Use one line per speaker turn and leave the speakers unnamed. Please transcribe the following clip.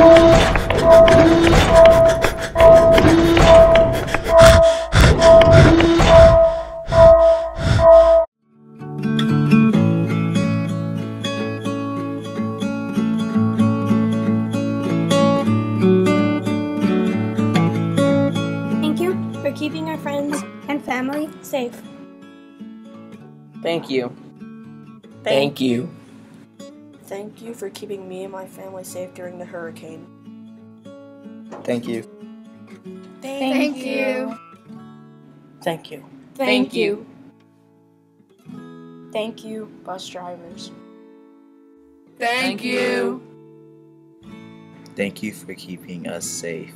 Thank you for keeping our friends and family safe.
Thank you.
Thank you.
Thank you for keeping me and my family safe during the hurricane.
Thank you.
Thank, you.
Thank you.
Thank you.
Thank you, bus drivers.
Thank you.
Thank you for keeping us safe.